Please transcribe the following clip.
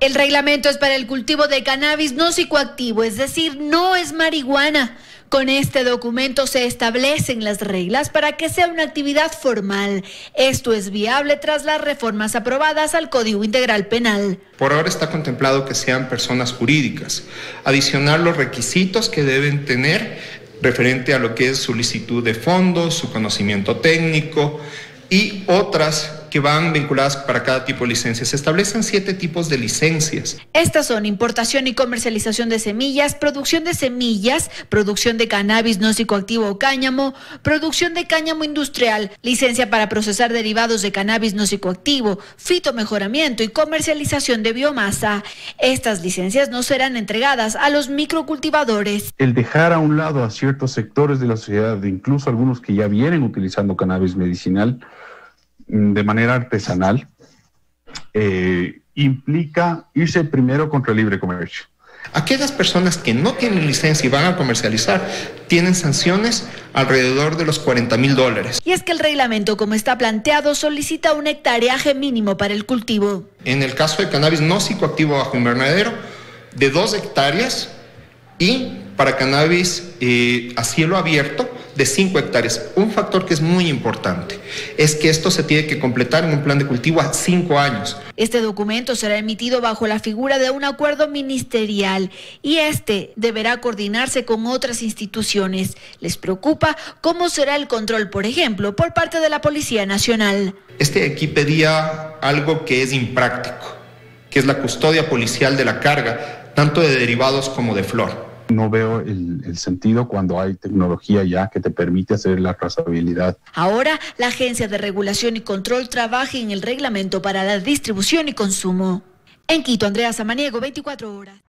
El reglamento es para el cultivo de cannabis no psicoactivo, es decir, no es marihuana. Con este documento se establecen las reglas para que sea una actividad formal. Esto es viable tras las reformas aprobadas al Código Integral Penal. Por ahora está contemplado que sean personas jurídicas. Adicionar los requisitos que deben tener referente a lo que es solicitud de fondos, su conocimiento técnico y otras que van vinculadas para cada tipo de licencia. Se establecen siete tipos de licencias. Estas son importación y comercialización de semillas, producción de semillas, producción de cannabis no psicoactivo o cáñamo, producción de cáñamo industrial, licencia para procesar derivados de cannabis no psicoactivo, fitomejoramiento y comercialización de biomasa. Estas licencias no serán entregadas a los microcultivadores. El dejar a un lado a ciertos sectores de la sociedad, incluso algunos que ya vienen utilizando cannabis medicinal, de manera artesanal eh, implica irse primero contra el libre comercio. Aquellas personas que no tienen licencia y van a comercializar tienen sanciones alrededor de los 40 mil dólares. Y es que el reglamento, como está planteado, solicita un hectareaje mínimo para el cultivo. En el caso de cannabis no psicoactivo bajo invernadero, de dos hectáreas y para cannabis eh, a cielo abierto de 5 hectáreas. Un factor que es muy importante es que esto se tiene que completar en un plan de cultivo a 5 años. Este documento será emitido bajo la figura de un acuerdo ministerial y este deberá coordinarse con otras instituciones. Les preocupa cómo será el control, por ejemplo, por parte de la Policía Nacional. Este aquí pedía algo que es impráctico, que es la custodia policial de la carga, tanto de derivados como de flor. No veo el, sentido cuando hay tecnología ya que te permite hacer la trazabilidad. Ahora, la Agencia de Regulación y Control trabaja en el reglamento para la distribución y consumo. En Quito, Andrea Samaniego, 24 horas.